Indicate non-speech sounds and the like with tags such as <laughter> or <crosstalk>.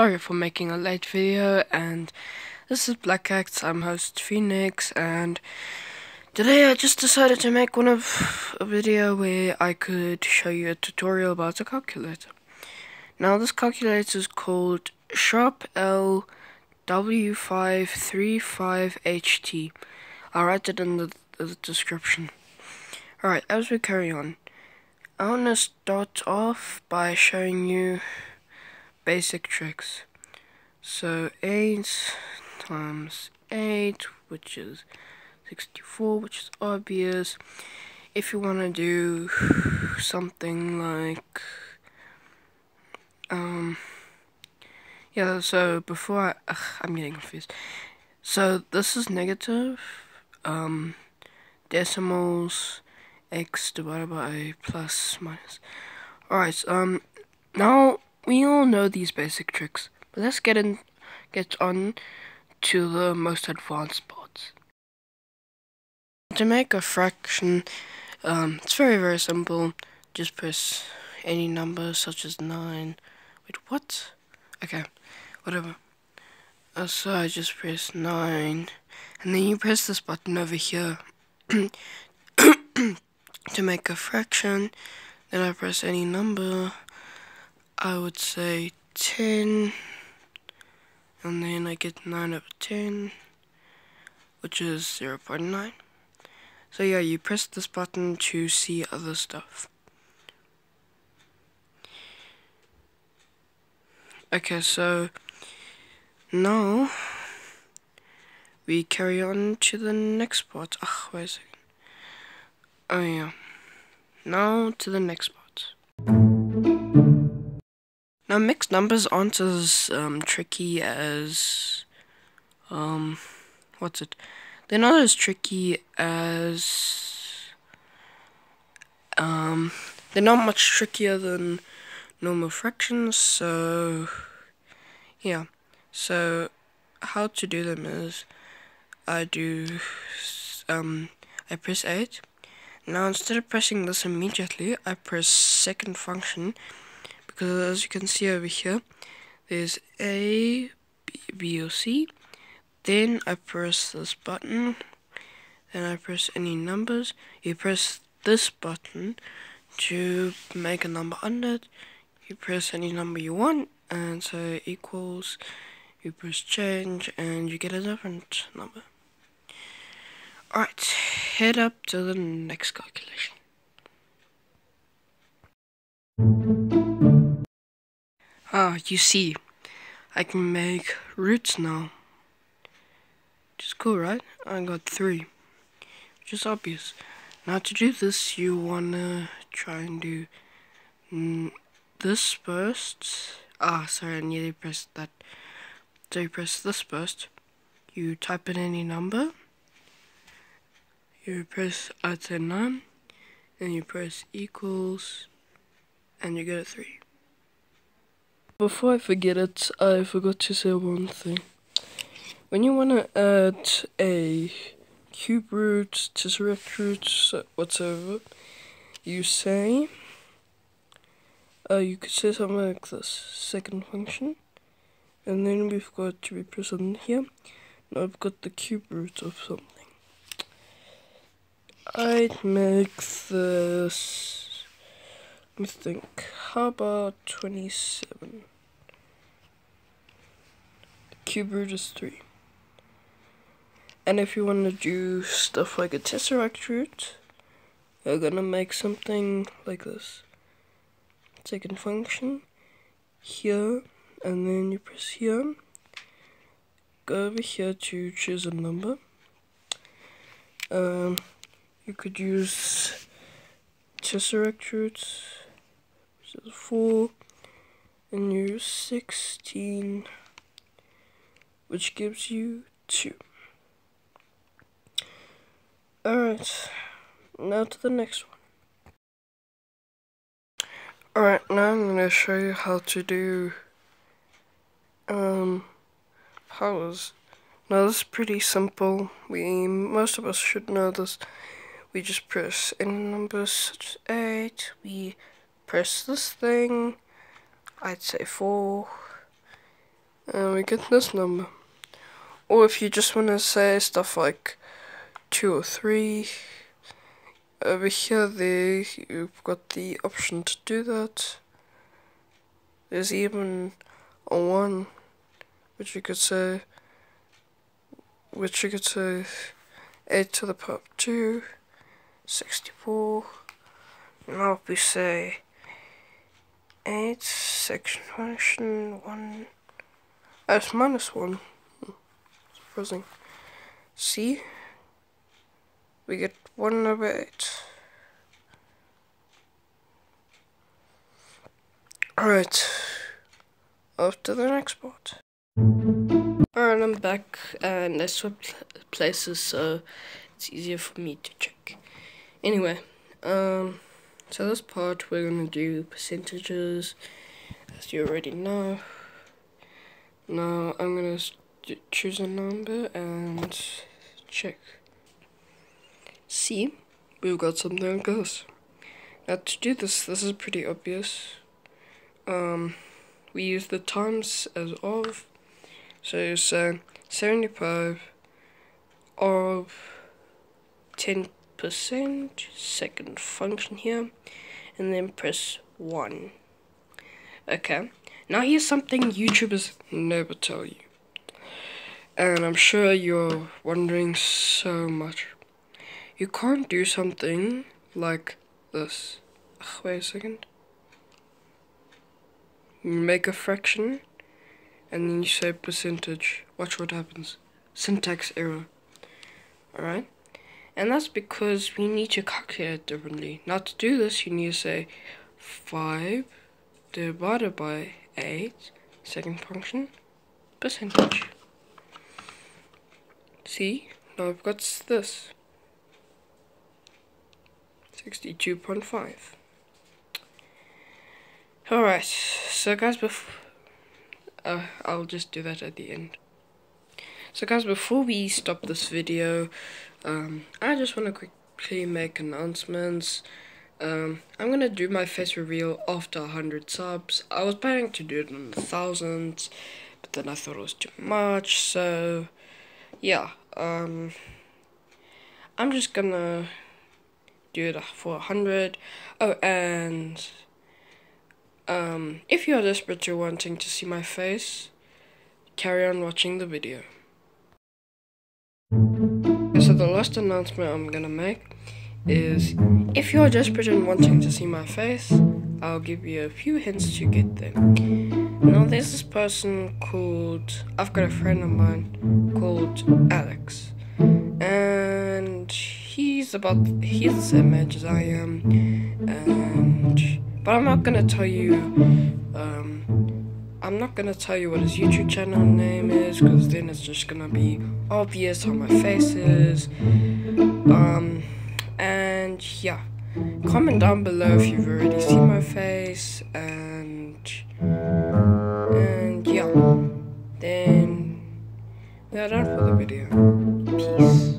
Sorry for making a late video and this is Black Axe, I'm host Phoenix and today I just decided to make one of a video where I could show you a tutorial about a calculator. Now this calculator is called Sharp L W535HT. I'll write it in the, the description. Alright, as we carry on, I want to start off by showing you basic tricks. So 8 times 8, which is 64, which is obvious. If you want to do something like, um, yeah, so before I, ugh, I'm getting confused. So this is negative, um, decimals, x divided by plus minus. Alright, um, now we all know these basic tricks, but let's get in, get on to the most advanced parts. To make a fraction, um, it's very very simple. Just press any number such as 9. Wait, what? Okay, whatever. Uh, so I just press 9, and then you press this button over here <coughs> to make a fraction. Then I press any number. I would say 10 and then I get 9 over 10 which is 0 0.9 so yeah you press this button to see other stuff. Okay so now we carry on to the next part. Ah wait a second. Oh yeah. Now to the next part now, mixed numbers aren't as um, tricky as, um, what's it? They're not as tricky as, um, they're not much trickier than normal fractions, so, yeah. So, how to do them is, I do, um, I press 8. Now, instead of pressing this immediately, I press second function, because as you can see over here there's A, B, B or C. Then I press this button then I press any numbers. You press this button to make a number under it. You press any number you want and so equals you press change and you get a different number. Alright head up to the next calculation Ah, you see, I can make roots now. Which is cool, right? I got three. Which is obvious. Now to do this, you wanna try and do this first. Ah, sorry, I nearly pressed that. So you press this first. You type in any number. You press, say 9. And you press equals. And you get a 3. Before I forget it, I forgot to say one thing. When you want to add a cube root, tesseract root, whatever, you say, uh, you could say something like this, second function, and then we've got to be present here. Now I've got the cube root of something. I'd make this, me think, how about 27? cube root is 3. And if you want to do stuff like a tesseract root, you're gonna make something like this. Second function, here, and then you press here. Go over here to choose a number. Um, you could use tesseract roots, is 4, and use 16 which gives you 2. Alright, now to the next one. Alright, now I'm going to show you how to do um, powers. Now this is pretty simple. We Most of us should know this. We just press any numbers such as 8. We press this thing. I'd say 4 and we get this number. Or if you just want to say stuff like 2 or 3, over here there you've got the option to do that. There's even a 1, which you could say, which you could say 8 to the power 2, 64. Now we say 8 section function 1 s minus 1 surprising. C. We get 1 over 8 alright. Off to the next part alright I'm back and I swapped places so it's easier for me to check. Anyway um so this part we're going to do percentages, as you already know. Now I'm going to choose a number and check. See, we've got something like this. Now to do this, this is pretty obvious. Um, we use the times as of, so you say 75 of 10 percent second function here and then press 1 okay now here's something youtubers never tell you and i'm sure you're wondering so much. You can't do something like this. Ugh, wait a second. You make a fraction and then you say percentage. Watch what happens. Syntax error. Alright and that's because we need to calculate it differently. Now to do this, you need to say 5 divided by 8, second function, percentage. See, now I've got this. 62.5. Alright, so guys, before, uh, I'll just do that at the end. So guys, before we stop this video, um, I just want to quickly make announcements. Um, I'm going to do my face reveal after 100 subs. I was planning to do it in the thousands, but then I thought it was too much, so yeah. Um, I'm just gonna do it for 100. Oh, and um, if you're desperate to wanting to see my face, carry on watching the video. So the last announcement I'm gonna make is if you're desperate and wanting to see my face, I'll give you a few hints to get there. Now there's this person called I've got a friend of mine called Alex. And he's about he's the same age as I am and but I'm not gonna tell you um I'm not gonna tell you what his YouTube channel name is because then it's just gonna be obvious how my face is. Um, and yeah, comment down below if you've already seen my face and and yeah, then are done for the video. Peace.